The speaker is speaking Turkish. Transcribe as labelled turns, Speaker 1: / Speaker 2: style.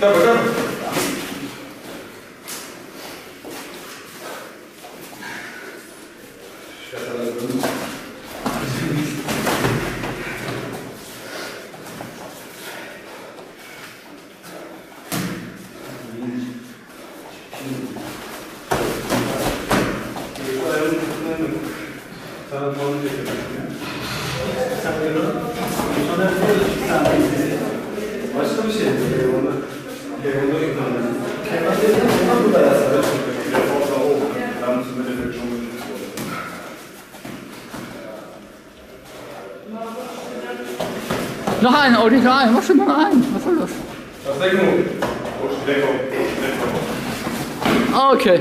Speaker 1: Gel bakalım.
Speaker 2: Tamam, onu getirdim.
Speaker 1: Sen de
Speaker 3: Nein, oh nein, mach schon mal rein. Was soll das?
Speaker 2: Das Deckung.
Speaker 3: Ah, okay.